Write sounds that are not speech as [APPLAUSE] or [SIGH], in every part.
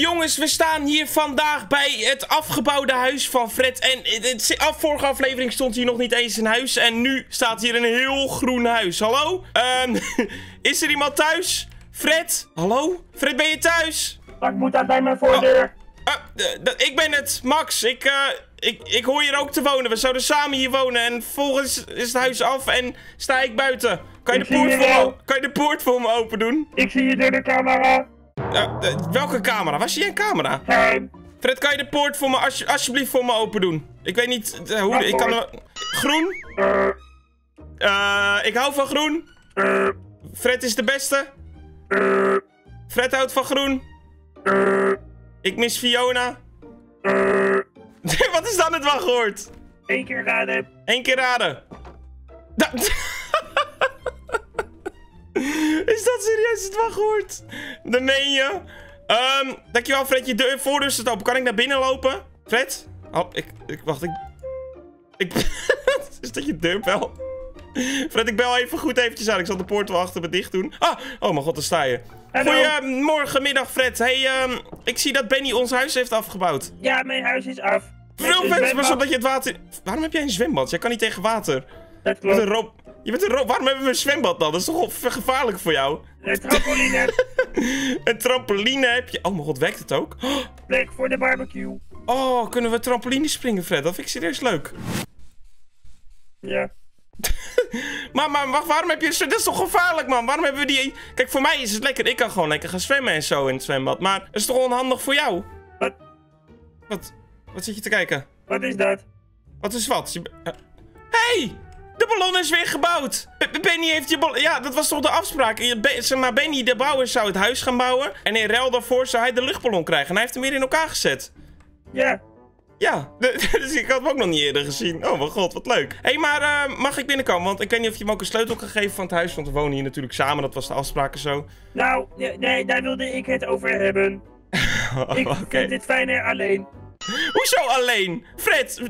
Jongens, we staan hier vandaag bij het afgebouwde huis van Fred. En het, af vorige aflevering stond hier nog niet eens een huis. En nu staat hier een heel groen huis. Hallo? Um, [LAUGHS] is er iemand thuis? Fred? Hallo? Fred, ben je thuis? Wat moet dat bij mijn voordeur? Oh, uh, ik ben het, Max. Ik, uh, ik, ik hoor hier ook te wonen. We zouden samen hier wonen. En vervolgens is het huis af en sta ik buiten. Kan je, de poort, voor me, kan je de poort voor me open doen? Ik zie je door de camera. Uh, welke camera? Was hier een camera? Nee. Fred, kan je de poort voor me als, alsjeblieft voor me open doen? Ik weet niet uh, hoe... Ik kan... Groen? Uh, ik hou van groen. Fred is de beste. Fred houdt van groen. Ik mis Fiona. [LAUGHS] Wat is dan het wachtwoord? Eén keer raden. Eén keer raden. Da [LAUGHS] is dat serieus het wachtwoord? Dan meen je. Um, dankjewel Fred, je deur, voordeur staat open. Kan ik naar binnen lopen? Fred? Oh, ik, ik wacht, ik... Ik... [LAUGHS] is dat je deurbel? Fred, ik bel even goed eventjes aan. Ik zal de poort wel achter me dicht doen. Ah, oh mijn god, daar sta je. Goedemorgen, middag Fred. Hey, um, ik zie dat Benny ons huis heeft afgebouwd. Ja, mijn huis is af. Veel mensen, maar dat je het water... Waarom heb jij een zwembad? Jij kan niet tegen water. Dat klopt. Een, je bent een Waarom hebben we een zwembad dan? Dat is toch gevaarlijk voor jou? Een trampoline. [LAUGHS] een trampoline heb je. Oh mijn god, werkt het ook? Plek voor de barbecue. Oh, kunnen we trampoline springen, Fred? Dat vind ik serieus leuk. Ja. [LAUGHS] maar, maar wacht, waarom heb je... Dat is toch gevaarlijk, man? Waarom hebben we die... Kijk, voor mij is het lekker. Ik kan gewoon lekker gaan zwemmen en zo in het zwembad. Maar het is toch onhandig voor jou? Wat? Wat? Wat zit je te kijken? Wat is dat? Wat is wat? Je... Hey! De ballon is weer gebouwd. Benny heeft je ballon... Ja, dat was toch de afspraak. Zeg maar, Benny de bouwer zou het huis gaan bouwen. En in ruil daarvoor zou hij de luchtballon krijgen. En hij heeft hem weer in elkaar gezet. Ja. Ja, [LAUGHS] dus ik had hem ook nog niet eerder gezien. Oh mijn god, wat leuk. Hé, hey, maar uh, mag ik binnenkomen? Want ik weet niet of je me ook een sleutel kan geven van het huis. Want we wonen hier natuurlijk samen, dat was de afspraak en zo. Nou, nee, daar wilde ik het over hebben. oh, [LAUGHS] ik okay. vind dit fijner alleen. Hoezo alleen? Fred,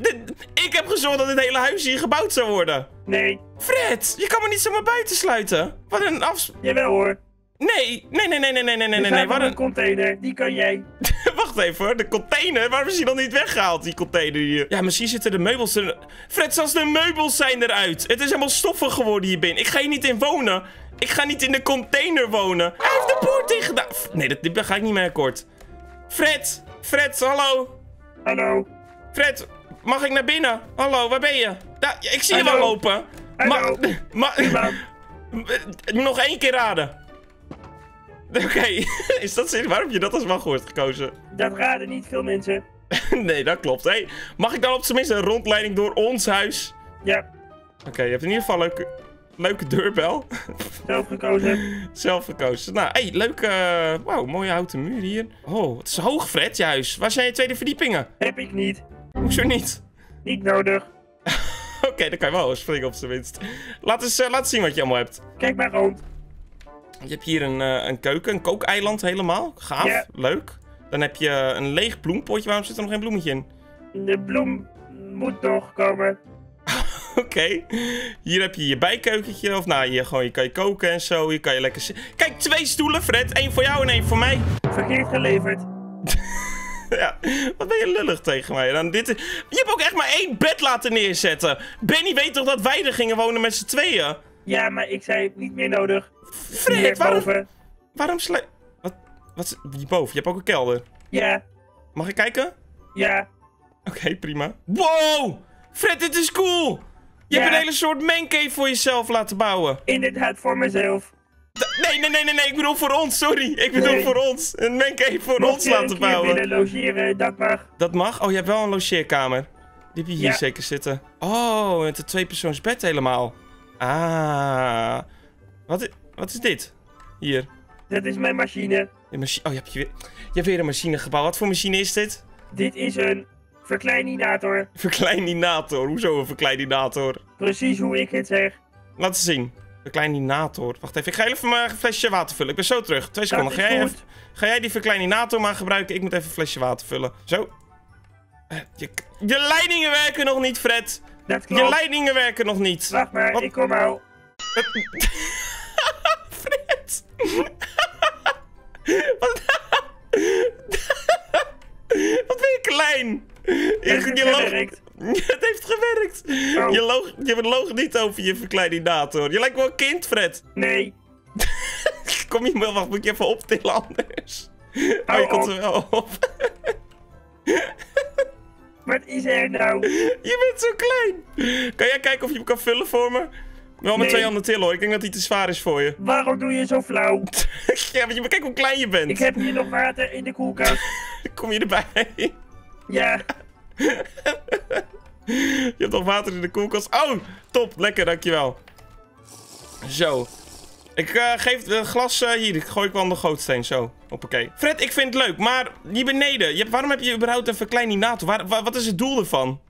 ik heb gezorgd dat dit hele huis hier gebouwd zou worden. Nee. Fred, je kan me niet zomaar buiten sluiten. Wat een afs... Jawel hoor. Nee, nee, nee, nee, nee, nee, nee, nee. nee. Wat een container, die kan jij. [LAUGHS] Wacht even hoor, de container? Waarom is die dan niet weggehaald, die container hier? Ja, misschien zitten de meubels er... Fred, zelfs de meubels zijn eruit. Het is helemaal stoffig geworden hier binnen. Ik ga hier niet in wonen. Ik ga niet in de container wonen. Hij heeft de poort ingedaan. Nee, dat, ga ik niet meer akkoord. Fred, Fred, hallo. Hallo. Fred, mag ik naar binnen? Hallo, waar ben je? Daar, ik zie je wel lopen. Hallo. Ma [LAUGHS] nog één keer raden. [LAUGHS] Oké, [LAUGHS] is dat zin? Waarom heb je dat als wachtwoord gekozen? Dat raden niet veel mensen. nee, dat klopt. Hey, mag ik dan op zijn minst een rondleiding door ons huis? Ja. Oké, je hebt in ieder geval een leuke, leuke deurbel. Zelf gekozen. Zelf gekozen. Nou, hey, leuke... Uh, Wauw, mooie houten muur hier. Oh, het is hoog, Fred, je huis. Waar zijn je tweede verdiepingen? Heb ik niet. Hoezo niet? Niet nodig. Oké, dan kan je wel springen op zijn minst. Laat eens, uh, laat zien wat je allemaal hebt. Kijk maar rond. Je hebt hier een, uh, een keuken, een kookeiland helemaal. Gaaf, ja. leuk. Dan heb je een leeg bloempotje. Waarom zit er nog geen bloemetje in? De bloem moet nog komen. [LAUGHS] Oké. Okay. Hier heb je je bijkeukentje. Of nou, hier, gewoon, je kan je koken en zo. Hier kan je lekker... Kijk, twee stoelen, Fred. Eén voor jou en één voor mij. Verkeerd geleverd. [LAUGHS] [LAUGHS] ja, wat ben je lullig tegen mij. Dan dit... Je hebt ook echt maar één bed laten neerzetten. Benny weet toch dat wij er gingen wonen met z'n tweeën? Ja, maar ik zei niet meer nodig. Fred, waarom... Waarom sle... Wat? Wat? Hierboven? Je hebt ook een kelder? Ja. Mag ik kijken? Ja. Oké, okay, prima. Wow! Fred, dit is cool! Je ja. hebt een hele soort mancave voor jezelf laten bouwen. Inderdaad, voor mezelf. Nee, nee, nee, nee, nee, ik bedoel voor ons, sorry. Ik bedoel nee. voor ons. Een mancave voor Mocht ons laten bouwen. willen logeren, dat mag. Dat mag? Oh, je hebt wel een logeerkamer. Die heb je hier ja. zeker zitten. Oh, met een tweepersoonsbed helemaal. Ah. Wat is, wat is dit? Hier. Dat is mijn machine. Een machine. Oh, je hebt, je, weer, je hebt weer een machine gebouwd. Wat voor machine is dit? Dit is een verkleininator. Verkleininator? Hoezo een verkleininator? Precies hoe ik het zeg. Laat eens zien. Verkleininator. Wacht even, ik ga even mijn flesje water vullen. Ik ben zo terug. Twee seconden. Ga jij, even, ga jij die verkleininator maar gebruiken? Ik moet even een flesje water vullen. Zo. Je, je leidingen werken nog niet, Fred. Dat klopt. Je leidingen werken nog niet. Wacht maar, Wat? ik kom al. [LAUGHS] Fred. [LAUGHS] Wat? klein. Heeft Je, het je loog- gewerkt? [LAUGHS] Het heeft gewerkt. Oh. Je, loog, je loog niet over je verkleinator. Je lijkt wel een kind, Fred. Nee. [LAUGHS] Kom je maar, wacht, moet je even optillen anders. Oh, je komt op. er wel op. [LAUGHS] Wat is er nou? Je bent zo klein. Kan jij kijken of je hem kan vullen voor me? Wel met Nee. twee handen tillen hoor. Ik denk dat hij te zwaar is voor je. Waarom doe je zo flauw? ja, maar je, kijk hoe klein je bent. Ik heb hier nog water in de koelkast. Kom je erbij? Ja. Je hebt nog water in de koelkast. Oh, top. Lekker, dankjewel. Zo. Ik eh, geef het glas eh, hier. Ik gooi ik wel aan de gootsteen. Zo. Hoppakee. Fred, ik vind het leuk. Maar hier beneden. Je waarom heb je überhaupt een verkleinator? Waar, wa- wat is het doel ervan?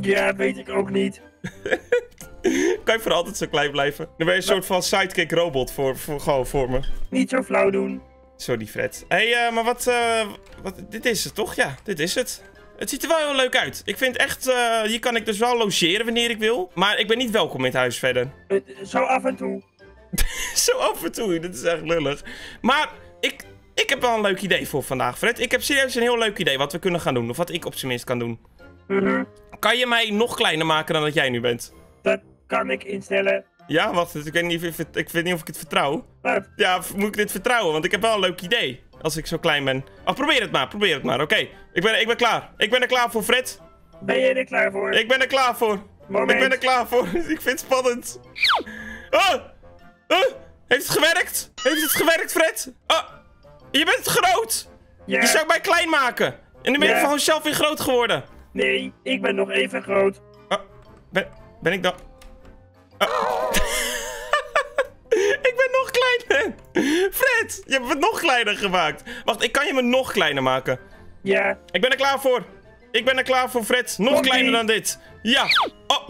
Ja, weet ik ook niet. [LAUGHS] kan je voor altijd zo klein blijven? Dan ben je een soort van sidekick robot voor, voor, gewoon voor me. Niet zo flauw doen. Sorry, Fred. Hé, hey, eh, maar wat, wat... Dit is het, toch? Ja, dit is het. Het ziet er wel heel leuk uit. Ik vind echt... eh, hier kan ik dus wel logeren wanneer ik wil. Maar ik ben niet welkom in het huis verder. [LAUGHS] Eh, Zo af en toe. Zo af en toe, dit is echt lullig. Maar ik, ik heb wel een leuk idee voor vandaag, Fred. Ik heb serieus een heel leuk idee wat we kunnen gaan doen. Of wat ik op zijn minst kan doen. Mhm. Kan je mij nog kleiner maken dan dat jij nu bent? Dat kan ik instellen. Ja, wacht. Ik weet niet of, ik- ik weet niet of ik het vertrouw. Ja, moet ik dit vertrouwen? Want ik heb wel een leuk idee. Als ik zo klein ben. Oh, probeer het maar, probeer het maar. Oké, ik, ben, ik ben klaar. Ik ben er klaar voor, Fred. Ben je er klaar voor? Ik ben er klaar voor. Moment. Ik ben er klaar voor. [LAUGHS] ik vind het spannend. Oh! Oh! Heeft het gewerkt? Heeft het gewerkt, Fred? Oh! Je bent groot! Ja. Je zou mij klein maken. En dan ben je Ja. gewoon zelf weer groot geworden. Nee, ik ben nog even groot. Oh, ben, ben ik dan... Oh. [LAUGHS] ik ben nog kleiner. [LAUGHS] Fred, je hebt me nog kleiner gemaakt. Wacht, ik kan je me nog kleiner maken. Ja. Ik ben er klaar voor. Ik ben er klaar voor, Fred. Nog kleiner dan dit. Ja. Oh.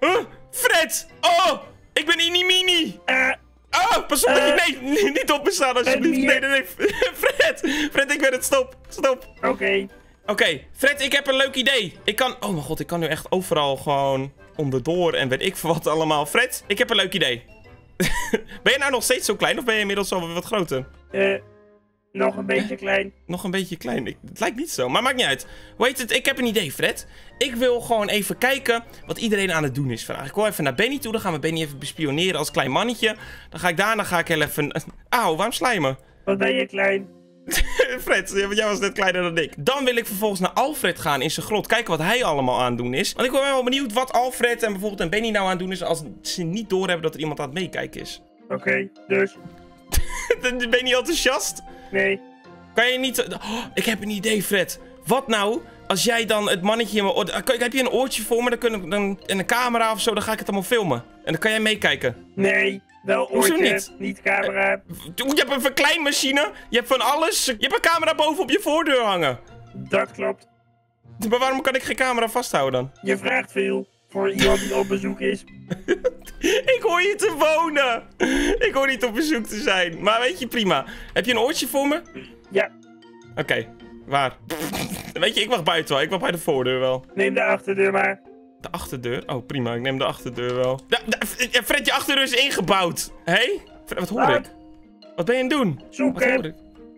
Huh? Fred. Oh, ik ben Inimini. Ah, Oh, pas op dat je... Eh. Nee, [LAUGHS] niet op me staan alsjeblieft. Nee, nee, nee. [LAUGHS] Fred. Fred, ik ben het. Stop. Stop. oké. Oké, Fred, ik heb een leuk idee. Ik kan... Oh mijn god, ik kan nu echt overal gewoon onderdoor en weet ik veel wat allemaal. Fred, ik heb een leuk idee. [LAUGHS] ben je nou nog steeds zo klein of ben je inmiddels al wat groter? Eh, nog een beetje klein. Nog een beetje klein. Ik, het lijkt niet zo, maar maakt niet uit. Hoe heet het? Ik heb een idee, Fred. Ik wil gewoon even kijken wat iedereen aan het doen is vandaag. Ik wil even naar Benny toe. Dan gaan we Benny even bespioneren als klein mannetje. Dan ga ik daarna ga ik heel even... [LAUGHS] Auw, waarom me? Wat ben je klein? [LAUGHS] Fred, jij was net kleiner dan ik. Dan wil ik vervolgens naar Alfred gaan in zijn grot. Kijken wat hij allemaal aan het doen is. Want ik ben wel benieuwd wat Alfred en bijvoorbeeld en Benny nou aan het doen is... als ze niet doorhebben dat er iemand aan het meekijken is. Oké, dus. [LAUGHS] ben je niet enthousiast? Nee. Kan je niet... Oh, ik heb een idee, Fred. Wat nou als jij dan het mannetje in mijn oor... Heb je een oortje voor me? Dan kunnen, dan, en een camera of zo, dan ga ik het allemaal filmen. En dan kan jij meekijken. Nee. Wel Hoezo niet? niet camera. Je hebt een verkleinmachine. Je hebt van alles. Je hebt een camera boven op je voordeur hangen. Dat klopt. Maar waarom kan ik geen camera vasthouden dan? Je vraagt veel voor iemand die op bezoek is. [LAUGHS] Ik hoor hier te wonen. Ik hoor niet op bezoek te zijn. Maar weet je, prima. Heb je een oortje voor me? Ja, Oké, waar? [LAUGHS] weet je, ik wacht buiten wel. Ik wacht bij de voordeur wel. neem de achterdeur maar. De achterdeur? Oh, prima. Ik neem de achterdeur wel. Da- Fred, je achterdeur is ingebouwd. Hé? Hey? Wat hoor ik? Wat ben je aan het doen? Wat Zoeken. hoor ik?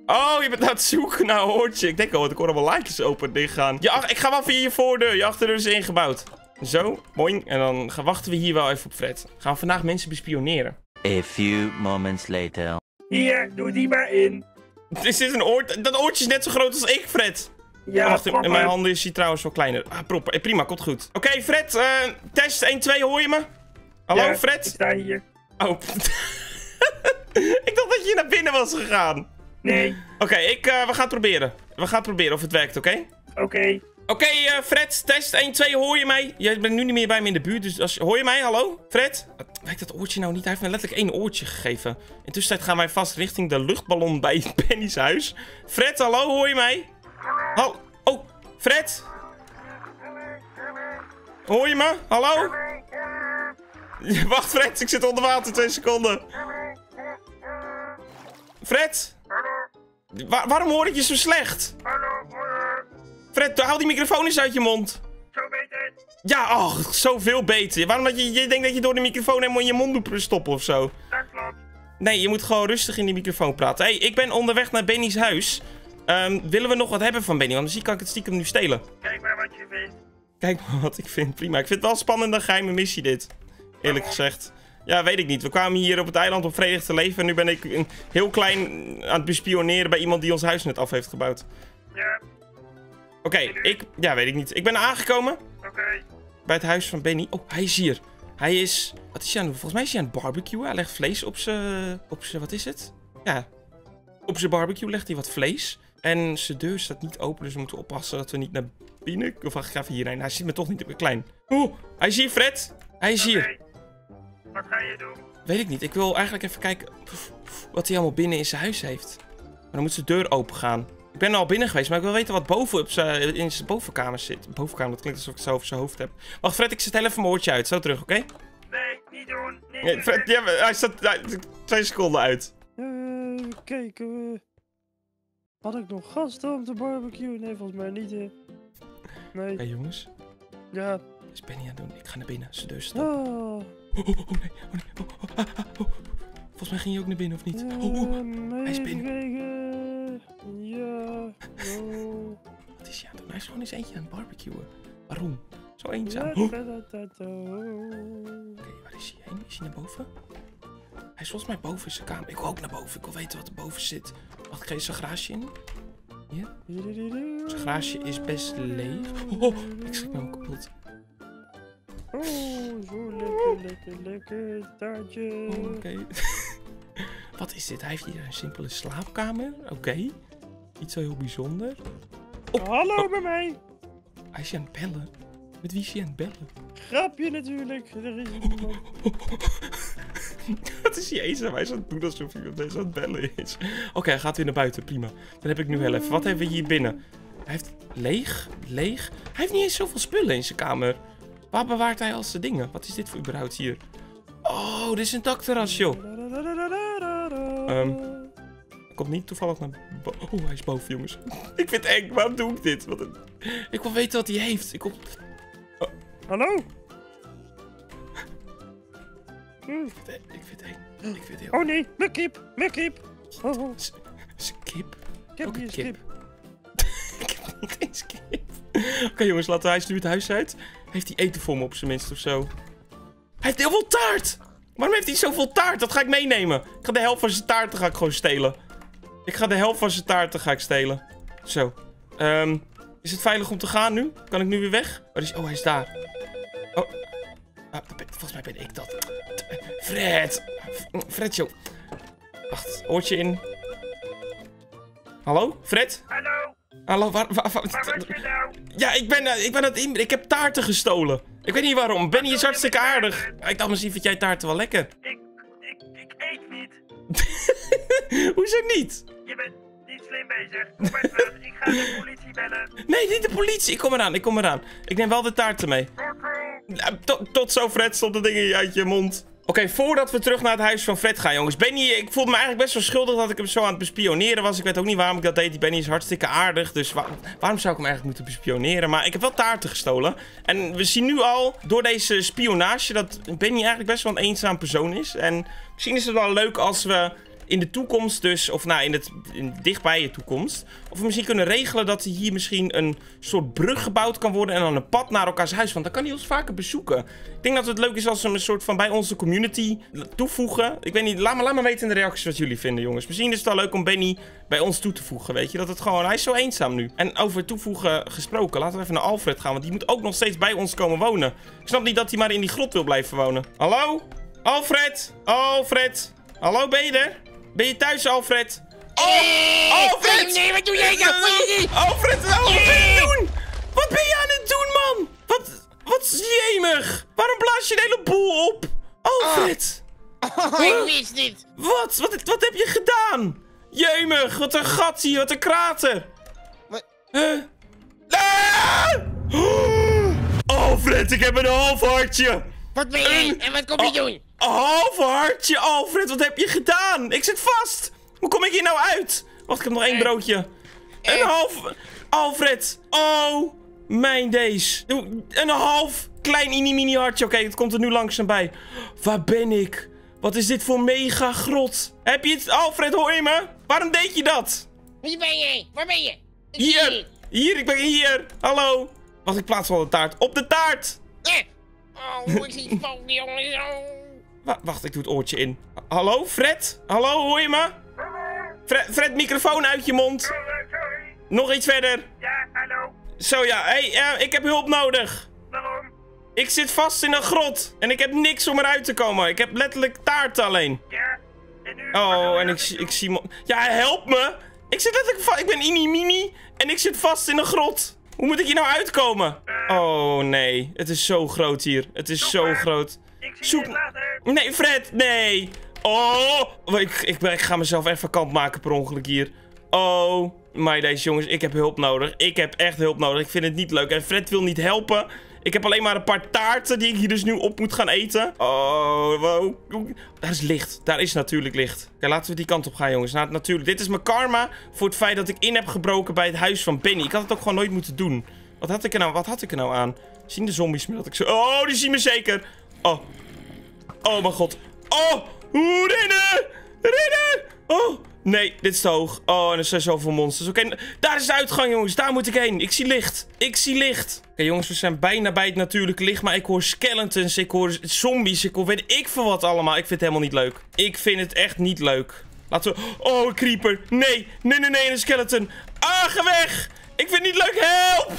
Oh, je bent aan het zoeken naar een oortje. Ik denk al, ik hoor allemaal lijntjes open en dicht gaan. Ja, ik ga wel via je voordeur. Je achterdeur is ingebouwd. Zo, boing. En dan gaan, wachten we hier wel even op Fred. Gaan we vandaag mensen bespioneren. A few moments later. Hier, doe die maar in. Is dit een oor... Dat oortje is net zo groot als ik, Fred. Ja, wacht, in, mijn handen is hij trouwens wel kleiner. Ah. Eh, prima, komt goed. Oké, Fred. eh, test 1, 2, hoor je me? Hallo, Ja, Ik Fred? sta hier. Oh. [LAUGHS] ik dacht dat je naar binnen was gegaan. Nee. Oké, ik, eh, we gaan het proberen. We gaan het proberen of het werkt, oké? Oké. Oké, Fred, test 1, 2, hoor je mij? Jij bent nu niet meer bij me in de buurt, dus als, hoor je mij? Hallo? Fred? Werkt dat oortje nou niet? Hij heeft me letterlijk één oortje gegeven. In tussentijd gaan wij vast richting de luchtballon bij [LAUGHS] Penny's huis. Fred, hallo, hoor je mij? Hal oh, Fred? Hoor je me? Hallo? [LAUGHS] Wacht, Fred, ik zit onder water, twee seconden. Fred? Wa- waarom hoor ik je zo slecht? Fred, haal die microfoon eens uit je mond. Zo beter. Ja, oh, zoveel beter. Waarom dat je, je denkt dat je door de microfoon helemaal in je mond moet stoppen of zo? Dat klopt. Nee, je moet gewoon rustig in die microfoon praten. hey, ik ben onderweg naar Benny's huis. Ehm, willen we nog wat hebben van Benny? Want misschien kan ik het stiekem nu stelen. Kijk maar wat je vindt. Kijk maar wat ik vind. Prima. Ik vind het wel spannend een geheime missie dit. Eerlijk gezegd. Ja, weet ik niet. We kwamen hier op het eiland om vredig te leven. En nu ben ik een heel klein aan het bespioneren bij iemand die ons huis net af heeft gebouwd. Ja, Oké, ik... Ja, weet ik niet. Ik ben aangekomen oké. bij het huis van Benny. Oh, hij is hier. Hij is... Wat is hij aan het? Volgens mij is hij aan het barbecuen. Hij legt vlees op zijn... Op zijn... Wat is het? Ja. Op zijn barbecue legt hij wat vlees. En zijn deur staat niet open, dus we moeten oppassen dat we niet naar binnen... Of wacht, ik ga even hierheen. Hij ziet me toch niet. Ik ben klein. Oeh, hij is hier, Fred. Hij is hier. Wat ga je doen? Weet ik niet. Ik wil eigenlijk even kijken wat hij allemaal binnen in zijn huis heeft. Maar dan moet zijn deur open gaan. Ik ben al binnen geweest, maar ik wil weten wat boven op zijn, in zijn bovenkamer zit. Bovenkamer, dat klinkt alsof ik het zo over zijn hoofd heb. Wacht, Fred, ik zet heel even mijn oortje uit. Zo terug, oké? Nee, niet doen. Niet Nee. Fred, ja, hij staat hij- twee seconden uit. Eh, kijk, eh, had ik nog gasten om te barbecue? Nee, volgens mij niet. eh. Nee, Hé jongens, ja. is Benny aan het doen? Ik ga naar binnen. Zijn deur. Oh, Oh, oh, oh, nee, oh nee. Ah, ah, oh. Volgens mij ging je ook naar binnen, of niet? Oh, nee, hij is binnen. Ja, [LAUGHS] oh. Wat is hij aan het doen? Hij is gewoon eens eentje aan het barbecuen. Waarom? Zo eenzaam. Oh. Oké, waar is hij heen? Is hij naar boven? Hij is volgens mij boven in zijn kamer. Ik wil ook naar boven. Ik wil weten wat er boven zit. Wacht, ik ga je zijn garage in. Hier. Zijn garage is best leeg. Oh, oh, ik schrik me helemaal kapot. Oh, zo lekker, lekker, lekker. Taartje. Oh, Oké. [LAUGHS] wat is dit? Hij heeft hier een simpele slaapkamer. Oké. Niet zo heel bijzonder. Hallo bij mij. Hij is aan het bellen. Met wie is hij aan het bellen? Grapje natuurlijk. Er is iemand. [LAUGHS] Wat is eenzaam? Hij is aan het doen alsof met deze aan het bellen is. Oké, hij gaat weer naar buiten. Prima. Dan heb ik nu heel even. Wat hebben we hier binnen? Hij heeft leeg, leeg. Hij heeft niet eens zoveel spullen in zijn kamer. Waar bewaart hij al zijn dingen? Wat is dit voor überhaupt hier? Oh, dit is een dakterras, joh. Ehm. Komt niet toevallig naar boven. Oh, hij is boven, jongens. [LAUGHS] ik vind het eng. Waarom doe ik dit? Wat een... Ik wil weten wat hij heeft. Ik kom... Hallo? Hm. Ik vind het eng. Ik vind het heel... Oh nee, mijn kip, mijn kip. Oh, oh, S- s- kip. ik heb een kip? [LAUGHS] ik heb niet eens kip. Oké jongens, laten we, hij is nu het huis uit. Heeft hij eten voor me op zijn minst of zo? Hij heeft heel veel taart! Waarom heeft hij zoveel taart? Dat ga ik meenemen. Ik ga de helft van zijn taarten ga ik gewoon stelen. Ik ga de helft van zijn taarten ga ik stelen. Zo. Ehm, is het veilig om te gaan nu? Kan ik nu weer weg? Waar is... Oh, hij is daar. Ben- volgens mij ben ik dat. Fred. Fred, joh. Wacht, oortje in. Hallo? Fred? Hallo, Hallo, waar, waar, waar- je nou? Ja, ik ben, eh, ik ben het in. Ik heb taarten gestolen. Ik weet niet waarom. Benny is hartstikke aardig. Ik dacht misschien vind jij taarten wel lekker. Ik, ik, ik eet niet. [LAUGHS] Hoezo niet? Je bent niet slim bezig. Kom. Ik ga de politie bellen. Nee, niet de politie. Ik kom eraan, ik kom eraan. Ik neem wel de taarten mee. Ja, tot, tot zo, Fred. Stop de dingen uit je mond. Oké, voordat we terug naar het huis van Fred gaan, jongens. Benny, ik voelde me eigenlijk best wel schuldig dat ik hem zo aan het bespioneren was. Ik weet ook niet waarom ik dat deed. Die Benny is hartstikke aardig. Dus wa- waarom zou ik hem eigenlijk moeten bespioneren? Maar ik heb wel taarten gestolen. En we zien nu al door deze spionage dat Benny eigenlijk best wel een eenzaam persoon is. En misschien is het wel leuk als we in de toekomst dus, of nou in het in dichtbij toekomst, of we misschien kunnen regelen dat er hier misschien een soort brug gebouwd kan worden en dan een pad naar elkaars huis, want dan kan hij ons vaker bezoeken. Ik denk dat het leuk is als we een soort van bij onze community toevoegen. Ik weet niet, laat me, laat me weten in de reacties wat jullie vinden, jongens. Misschien is het wel leuk om Benny bij ons toe te voegen, weet je, dat het gewoon, hij is zo eenzaam nu. En over toevoegen gesproken, laten we even naar Alfred gaan, want die moet ook nog steeds bij ons komen wonen. Ik snap niet dat hij maar in die grot wil blijven wonen. Hallo? Alfred? Alfred? Hallo, ben? Ben je thuis, Alfred? Oh, Alfred! Nee, wat doe jij nou? [LAUGHS] Alfred, oh, wat ben je aan het doen? Wat ben je aan het doen, man? Wat, wat is jemig? Waarom blaas je de hele boel op? Alfred! Oh, ik wist dit. Wat? wat? Wat heb je gedaan? Jemig, wat een gat hier, wat een krater. Wat? Huh? Ah! [GASPS] Alfred, ik heb een half hartje. Wat ben jij en wat kom je doen? Een half hartje, Alfred, wat heb je gedaan? Ik zit vast. Hoe kom ik hier nou uit? Wacht, ik heb nog één broodje. Een half... Alfred. Oh, mijn days. Een half klein mini-mini hartje. Oké, het komt er nu langzaam bij. Waar ben ik? Wat is dit voor mega grot? Heb je het... Alfred, hoor je me? Waarom deed je dat? Wie ben jij? Waar ben je? Je Hier! Hier, ik ben hier! Hallo! Wacht, ik plaats wel de taart. Op de taart! Eh. Oh, ik zie spook, jongens. Wa- wacht, ik doe het oortje in. Ha- Hallo, Fred? Hallo, hoor je me? Fred, Fred, microfoon uit je mond. Nog iets verder. Ja, hallo. Zo ja, hey, eh, ik heb hulp nodig. Waarom? Ik zit vast in een grot. En ik heb niks om eruit te komen. Ik heb letterlijk taart alleen. Ja. En nu? Oh, en ik, zie- ik zie... Ja, help me! Ik zit letterlijk vast... Ik ben Ini-Mini en ik zit vast in een grot. Hoe moet ik hier nou uitkomen? Oh, nee. Het is zo groot hier. Het is zo groot. Ik zie Zoek-. Nee, Fred, nee. Oh, ik, ik, ga mezelf even kant maken per ongeluk hier. Oh, my days, jongens, ik heb hulp nodig. Ik heb echt hulp nodig. Ik vind het niet leuk. En Fred wil niet helpen. Ik heb alleen maar een paar taarten die ik hier dus nu op moet gaan eten. Oh, wow. Daar is licht. Daar is natuurlijk licht. Oké, laten we die kant op gaan, jongens. Nou, natuurlijk, dit is mijn karma voor het feit dat ik in heb gebroken bij het huis van Benny. Ik had het ook gewoon nooit moeten doen. Wat had ik er nou, wat had ik er nou aan? Zien de zombies me dat ik zo... Oh, die zien me zeker. Oh, Oh mijn god. Oh, rennen! Rennen! Oh, nee, dit is te hoog. Oh, en er zijn zoveel monsters. Oké, daar is de uitgang, jongens. Daar moet ik heen. Ik zie licht. Ik zie licht. Oké, jongens, we zijn bijna bij het natuurlijke licht. Maar ik hoor skeletons, ik hoor zombies, ik hoor weet ik veel wat allemaal. Ik vind het helemaal niet leuk. Ik vind het echt niet leuk. Laten we... Oh, een creeper. Nee, nee, nee, nee, een skeleton. Ah, weg! Ik vind het niet leuk. Help!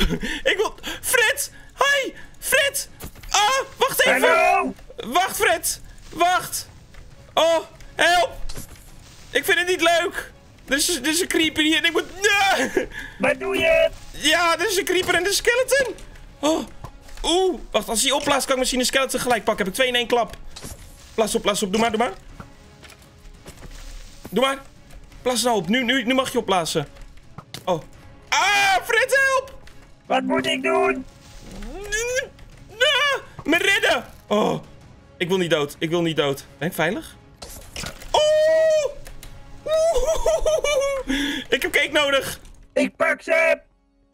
Ik wil... Fred! Hi! Fred! Ah, wacht even! Wacht, Fred! Wacht! Oh, help! Ik vind het niet leuk! Er is, er is een creeper hier en ik moet... Nee! Wat doe je? Ja, er is een creeper en een skeleton! Oh, oeh. Wacht, als hij opblaast kan ik misschien een skeleton gelijk pakken. Heb ik twee in één klap. Blaas op, blaas op. Doe maar, doe maar. Doe maar. Blaas nou op. Nu, nu, nu mag je opblazen. Oh. Ah, Fred, help! Wat moet ik doen? Ah, me redden! Oh, ik wil niet dood. Ik wil niet dood. Ben ik veilig? Oh! Ik heb cake nodig. Ik pak ze.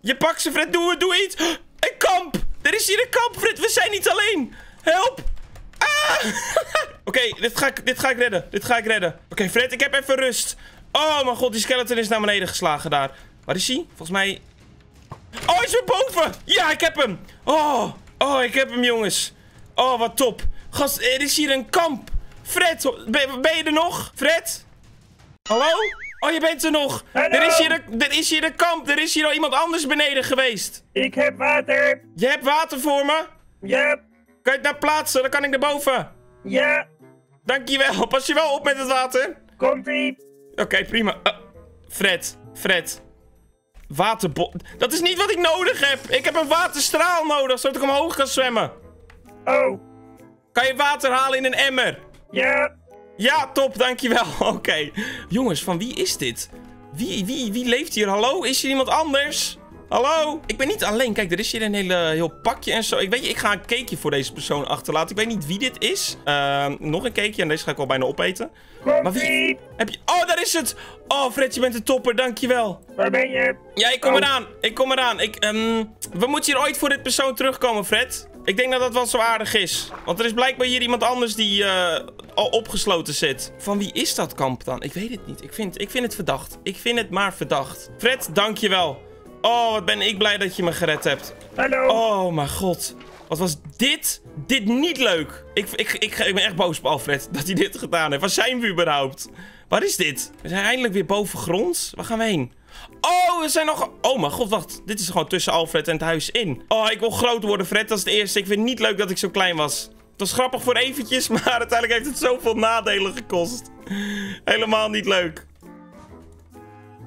Je pakt ze, Fred. Doe, doe iets. Een kamp. Er is hier een kamp, Fred. We zijn niet alleen. Help. Ah! [LAUGHS] Oké, dit, ga ik- dit ga ik redden. Dit ga ik redden. Oké, Fred, ik heb even rust. Oh mijn god, die skeleton is naar beneden geslagen daar. Waar is hij? Volgens mij... Oh, hij is weer boven. Ja, ik heb hem. Oh, oh, ik heb hem, jongens. Oh, wat top. Gast, er is hier een kamp. Fred, ben, ben je er nog? Fred? Hallo? Oh, je bent er nog. Hallo? Er is, hier een, er is hier een kamp. Er is hier al iemand anders beneden geweest. Ik heb water. Je hebt water voor me? Ja. Kan je het nou plaatsen? Dan kan ik naar boven. Ja. Dankjewel. Pas je wel op met het water. Komt-ie. Oké, prima. Eh, Fred, Fred. Waterbol... Dat is niet wat ik nodig heb. Ik heb een waterstraal nodig, zodat ik omhoog kan zwemmen. Oh. Kan je water halen in een emmer? Ja. Ja, top, dankjewel. [LAUGHS] Oké. Jongens, van wie is dit? Wie, wie, wie leeft hier? Hallo? Is hier iemand anders? Hallo? Ik ben niet alleen. Kijk, er is hier een hele, heel pakje en zo. Ik weet je, ik ga een cakeje voor deze persoon achterlaten. Ik weet niet wie dit is. Ehm, nog een cakeje en deze ga ik al bijna opeten. Maar wie... Heb je... Oh, daar is het! Oh, Fred, je bent een topper. Dankjewel. Waar ben je? Ja, ik kom Oh. eraan. Ik kom eraan. Ik, ehm, we moeten hier ooit voor dit persoon terugkomen, Fred. Ik denk dat dat wel zo aardig is. Want er is blijkbaar hier iemand anders die eh, al opgesloten zit. Van wie is dat kamp dan? Ik weet het niet. Ik vind, ik vind het verdacht. Ik vind het maar verdacht. Fred, dankjewel. Oh, wat ben ik blij dat je me gered hebt. Hallo. Oh, mijn god. Wat was dit? Dit niet leuk. Ik, ik, ik, ik ben echt boos op Alfred [LAUGHS] dat hij dit gedaan heeft. Waar zijn we überhaupt? Waar is dit? We zijn eindelijk weer boven grond. Waar gaan we heen? Oh, we zijn nog... Oh mijn god, wacht. Dit is gewoon tussen Alfred en het huis in. Oh, ik wil groot worden, Fred. Dat is het eerste. Ik vind het niet leuk dat ik zo klein was. Het was grappig voor eventjes, [LAUGHS] maar uiteindelijk heeft het zoveel nadelen gekost. Helemaal niet leuk.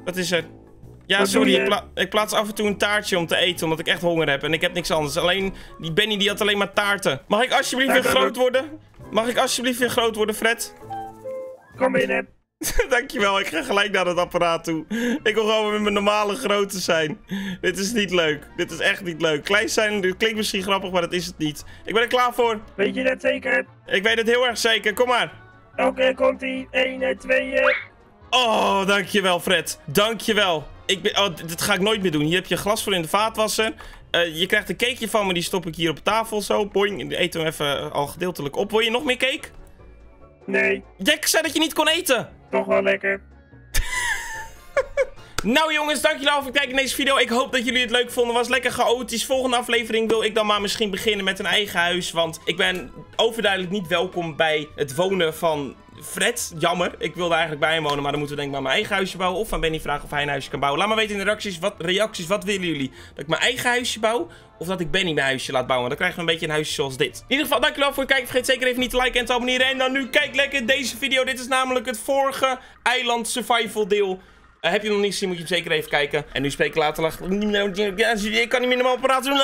Wat is er? Ja, Wat sorry, ik, pla- ik plaats af en toe een taartje om te eten, omdat ik echt honger heb. En ik heb niks anders. Alleen, die Benny die had alleen maar taarten. Mag ik alsjeblieft weer groot worden? Mag ik alsjeblieft weer groot worden, Fred? Kom binnen. [LAUGHS] Dankjewel, ik ga gelijk naar het apparaat toe. Ik wil gewoon weer mijn normale grootte zijn. Dit is niet leuk. Dit is echt niet leuk. Klein zijn, dit klinkt misschien grappig, maar dat is het niet. Ik ben er klaar voor. Weet je dat zeker? Ik weet het heel erg zeker. Kom maar. Oké, komt-ie. 1, 2. Oh, dankjewel, Fred. Dankjewel. Ik ben, oh, dit ga ik nooit meer doen. Hier heb je glas voor in de vaatwasser. Eh, je krijgt een cakeje van me, die stop ik hier op tafel zo. Boing, die eten we even eh, al gedeeltelijk op. Wil je nog meer cake? Nee, Jack zei dat je niet kon eten. Toch wel lekker. [LAUGHS] Nou jongens, dankjewel voor het kijken naar deze video. Ik hoop dat jullie het leuk vonden. Was lekker chaotisch. Volgende aflevering wil ik dan maar misschien beginnen met een eigen huis. Want ik ben overduidelijk niet welkom bij het wonen van Fred. Jammer. Ik wilde eigenlijk bij hem wonen, maar dan moeten we denk ik maar mijn eigen huisje bouwen. Of aan Benny vragen of hij een huisje kan bouwen. Laat maar weten in de reacties. Wat, reacties, wat willen jullie? Dat ik mijn eigen huisje bouw? Of dat ik Benny mijn huisje laat bouwen? Dan krijgen we een beetje een huisje zoals dit. In ieder geval, dankjewel voor het kijken. Vergeet zeker even niet te liken en te abonneren. En dan nu, kijk lekker deze video. Dit is namelijk het vorige eiland survival deel. Uh, heb je nog niet gezien, moet je hem zeker even kijken. En nu spreek ik later. [LAUGHS] Ik kan niet meer normaal praten.